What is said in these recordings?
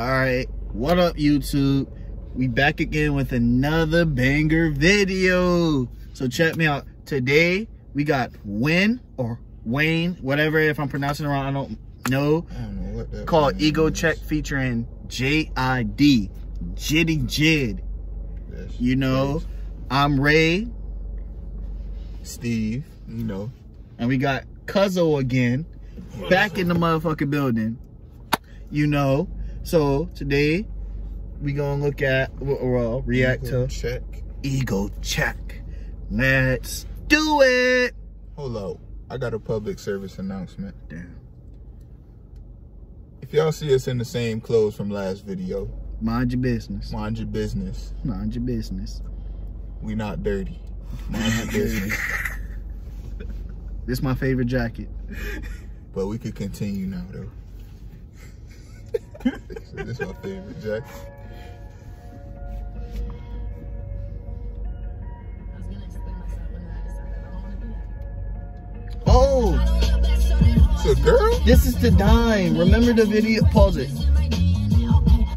All right, what up YouTube? We back again with another banger video. So check me out. Today we got Win or Wayne, whatever. If I'm pronouncing it wrong, I don't know. I don't know what that Called means. Ego Check featuring J.I.D. Jitty Jid. Yes. You know, I'm Ray, Steve, you know. and we got Cuzzo again, back in the motherfucking building. You know, so today we gonna look at well react Ego to check. ego check. Let's do it. Hold up. I got a public service announcement. Damn. If y'all see us in the same clothes from last video, Mind your business. mind your business. Mind your business. We not dirty. Mind your business. This is my favorite jacket. But we could continue now though. So this is my favorite jacket. I was gonna explain myself, but then I decided I don't want to do that. Oh, It's a girl? this is the dime. Remember the video? Pause it.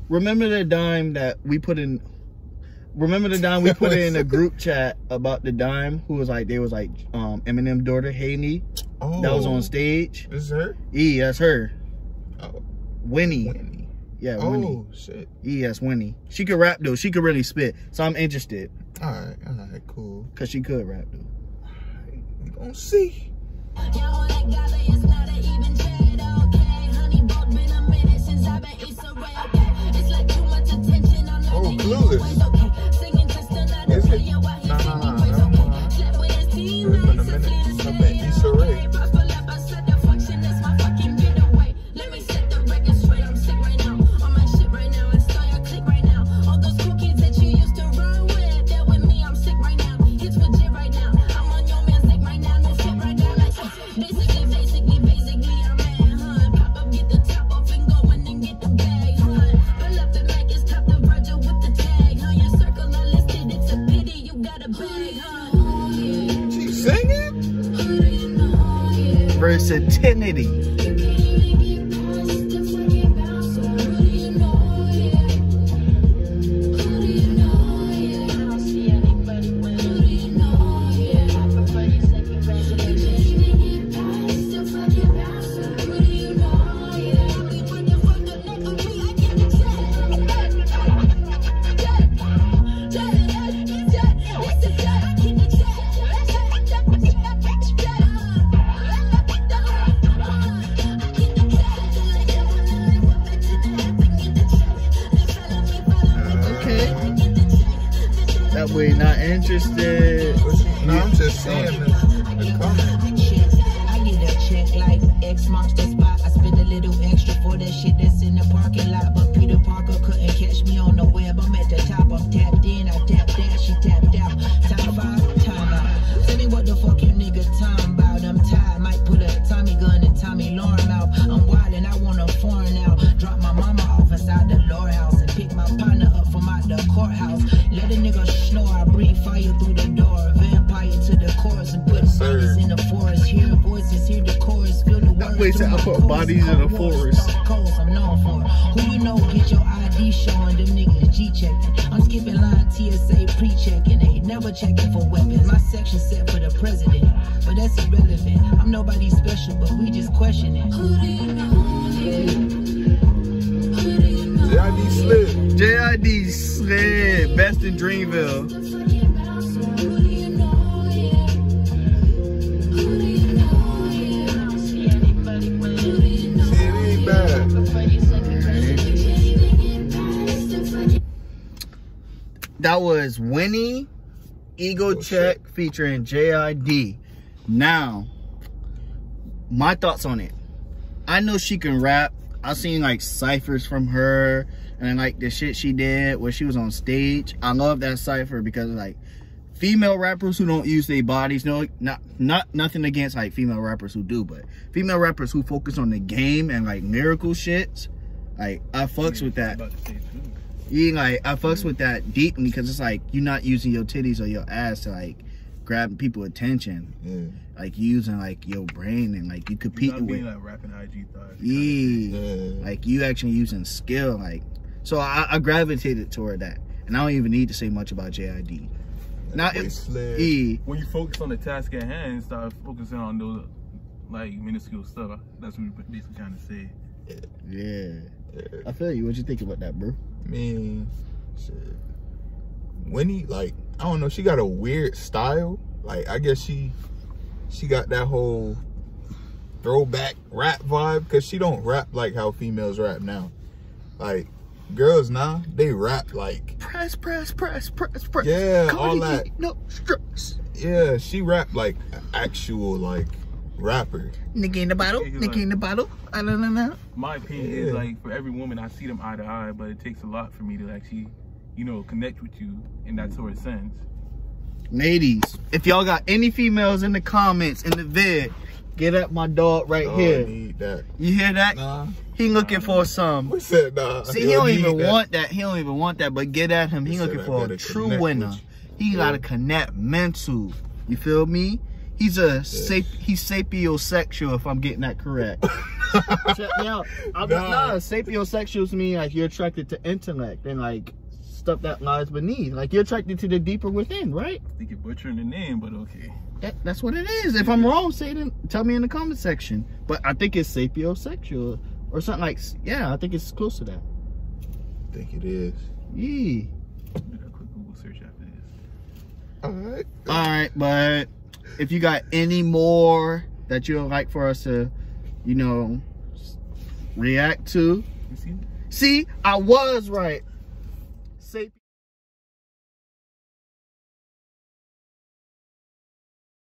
Remember the dime that we put in. Remember the dime we put in a group chat about the dime who was like they was like um Eminem daughter Haney Oh. that was on stage. This is her? E, that's her. Oh, Winnie. Winnie. Yeah, Oh, Winnie. shit. That's Winnie. She could rap though. She could really spit. So I'm interested All right, all right, cool. because she could rap though. We gonna see. Versatility. That way, not interested. No, I'm just saying the, the comment. I get a check like X marks the spot. I spend a little extra for that shit that's in the parking lot. But Peter Parker couldn't catch me on the web. I'm at the top. I'm tapped in. I tapped that. She tapped out. Time five, time out. Tell me what the fuck you nigga time about. I'm tired. Might put a Tommy gun and Tommy Lauren feel the words. Wait, so through I put bodies in the forest. dark I'm known for. Who you know, get your ID showing them niggas G checking. I'm skipping line TSA pre checking. They never checking for weapons. My section set for the president, but that's irrelevant. I'm nobody special, but we just questioning. JID slid. JID slid. Best in Dreamville. That was Winnie Ego Oh, Check shit. featuring JID. Now, my thoughts on it. I know she can rap. I've seen like ciphers from her and like the shit she did when she was on stage. I love that cipher because like female rappers who don't use their bodies, no, not not nothing against like female rappers who do, but female rappers who focus on the game and like miracle shits. Like I fucks with that. You like I fucks with that deeply because it's like you're not using your titties or your ass to like grab people attention. Yeah. Like using like your brain and like you compete Not with being like rapping IG thought. yeah. Yeah. Like you actually using skill. Like So I, I gravitated toward that. And I don't even need to say much about JID. Now, Boy it. E, When you focus on the task at hand and start focusing on those like minuscule stuff, that's what we're basically trying to say. yeah. Yeah. I feel you. What you think about that, bro? I mean, shit. Winnie, like, I don't know, she got a weird style. Like, I guess she she got that whole throwback rap vibe because she don't rap like how females rap now. Like, girls now, they rap like, Press, press, press, press, press. Yeah, Cardi all that. No stress. yeah, she rap like actual, like, rapper. Nigga in the bottle. Yeah, Nigga like- in the bottle. I don't know. My opinion is like for every woman, I see them eye to eye, but it takes a lot for me to actually, you know, connect with you in that sort of sense. Ladies, if y'all got any females in the comments in the vid, get at my dog right Oh, I here. need that. You hear that? Nah. He looking for some. We said nah. See, he don't need even that. want that. He don't even want that. But get at him. He He looking for a true winner. He Yeah. gotta connect mental. You feel me? He's a sap- he's sapiosexual if I'm getting that correct. Check me out. I'm Nah. nah. sapiosexual to me like you're attracted to intellect and like stuff that lies beneath. Like you're attracted to the deeper within, right? I think you're butchering the name, but okay. That, that's what it is. If I'm wrong, say it. In, tell me in the comment section. But I think it's sapiosexual or something like. Yeah, I think it's close to that. I think it is. Yeah. Do a quick Google search after this. All right. All right, but if you got any more that you'd like for us to, you know, react to, see? see, I was right.